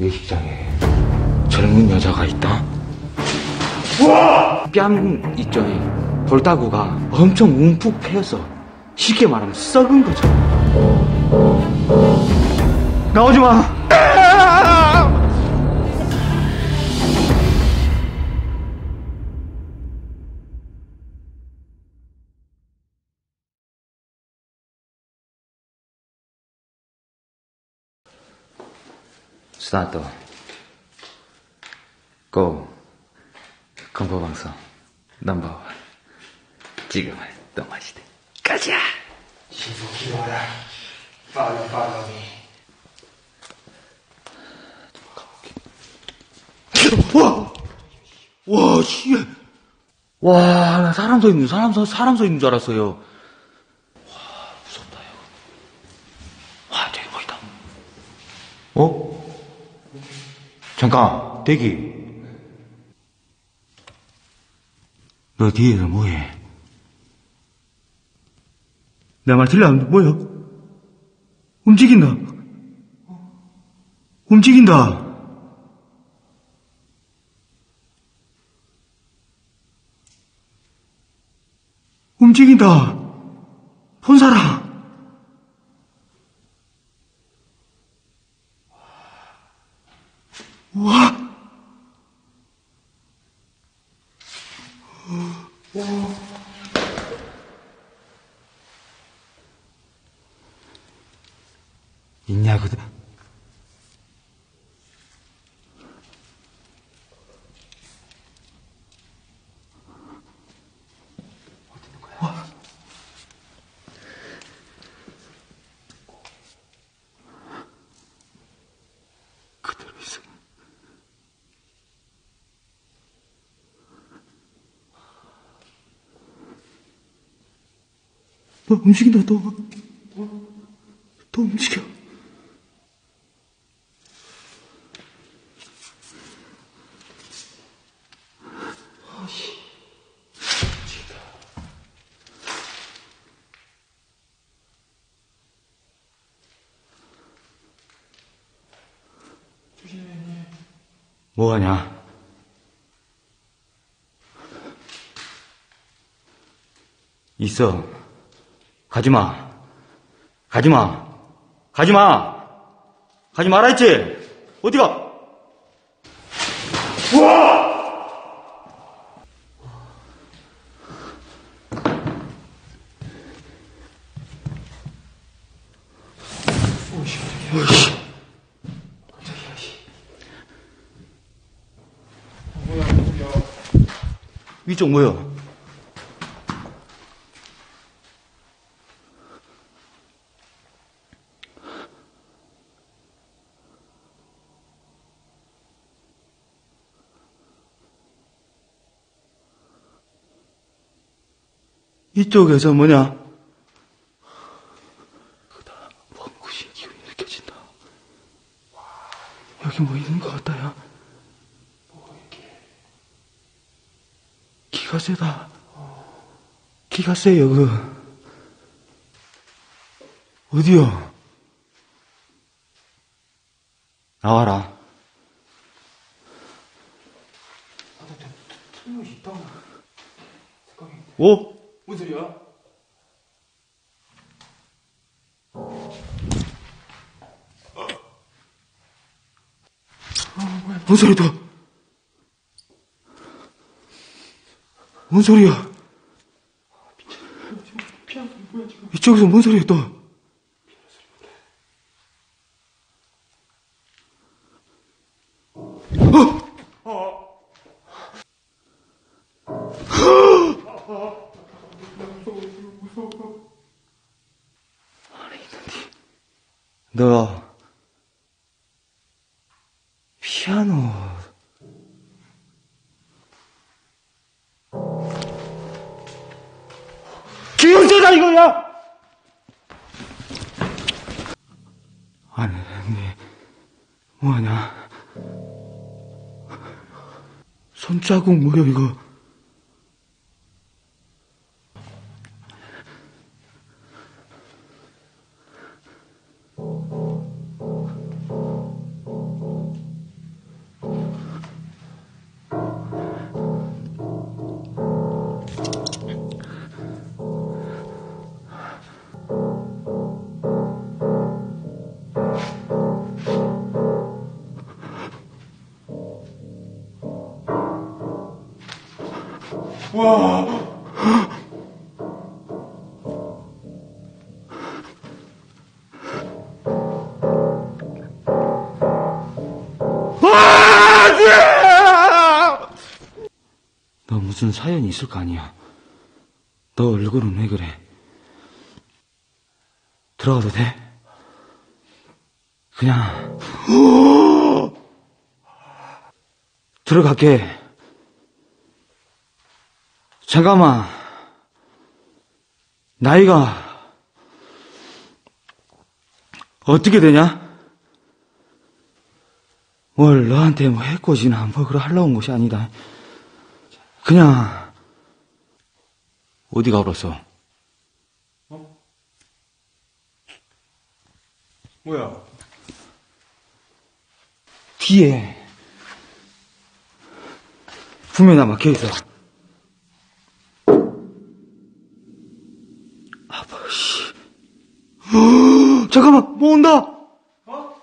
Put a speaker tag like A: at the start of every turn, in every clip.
A: 예식장에 젊은 여자가 있다. 뺨 있죠. 돌다구가 엄청 움푹 패여서 쉽게 말하면 썩은 거죠. 나오지 마. 스타트. 고. 공포방송 넘버원. 지금은 또마시대 가자!
B: Follow, follow me.
A: 와! 와, 씨. 와, 나 사람 서 있는, 사람 서, 사람 서 있는 줄 알았어요. 와, 무섭다, 요 와, 저기 보이다. 어? 잠깐, 대기. 너 뒤에서 뭐해? 내말 들려? 뭐야? 움직인다. 움직인다. 움직인다. 본 사람. 와. 있냐거든. 그대로 있어. 너 움직인다, 또. 또 움직여. 뭐하냐? 있어. 가지마. 가지마. 가지마. 가지 마라 했지? 어디가? 위쪽 뭐야? 이쪽에서 뭐냐? 곳이 기운이 느껴진다. 여기 뭐 있는 것 같다, 야. 기가 세다. 기가 세요, 그. 어디요? 나와라. 오?
B: 뭔 소리야?
A: 뭔 소리다? 뭔 소리야? 이쪽에서 뭔 소리야 또? 너 피아노 기억세다 이거야! 아니, 네, 뭐하냐? 손자국 뭐야 이거?
B: 와.
A: 너 무슨 사연이 있을 거 아니야. 너 얼굴은 왜 그래? 들어가도 돼? 그냥 들어갈게. 잠깐만. 나이가 어떻게 되냐? 뭘 너한테 뭐 해코지나 뭐 그러 하려고 온 것이 아니다. 그냥 어디가 울었어?
B: 뭐야?
A: 뒤에 분명히 막혀 있어. 아버씨. 잠깐만, 뭐 온다.
B: 어?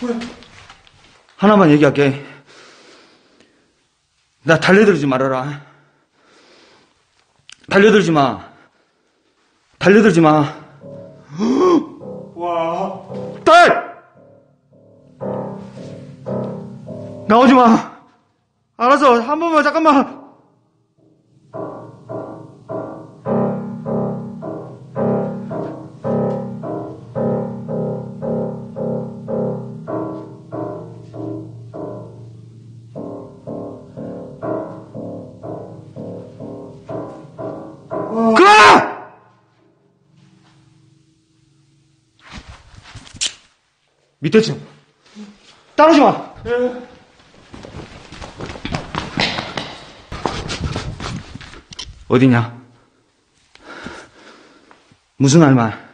B: 뭐야?
A: 하나만 얘기할게. 나 달려들지 말아라. 달려들지 마. 달려들지 마.
B: 와.
A: 딸! 나오지 마. 알았어. 한 번만, 잠깐만. 밑에 층. 따라오지 마.
B: 예.
A: 어디냐? 무슨 할 말?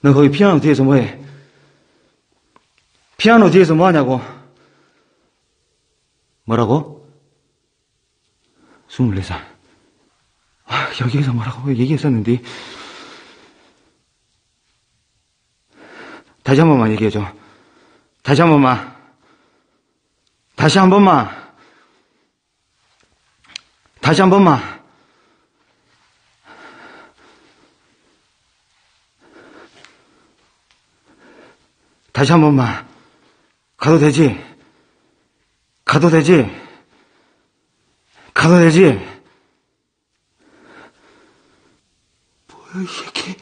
A: 너 거기 피아노 뒤에서 뭐해? 피아노 뒤에서 뭐하냐고? 뭐라고? 24살. 아, 여기에서 뭐라고 얘기했었는데. 다시 한 번만 얘기해줘. 다시 한 번만. 다시 한 번만. 다시 한 번만. 다시 한 번만. 가도 되지? 가도 되지? 가도 되지? 뭐야, 이 새끼.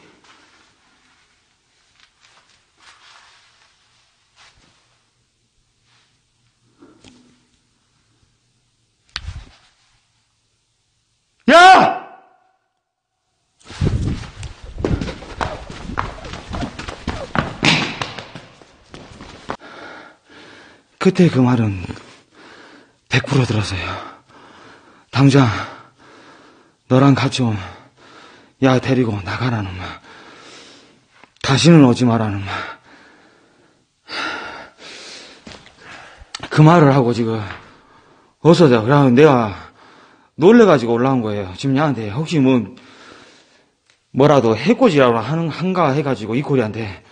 A: 야! 그때 그 말은 100% 들었어요. 당장 너랑 같이 온, 야 데리고 나가라는 말. 다시는 오지 마라는 말. 그 말을 하고 지금 어서자. 그냥 내가 놀래가지고 올라온 거예요. 지금 야한테 혹시 뭐 뭐라도 해코지라고 하는 한가 해가지고 이코리한테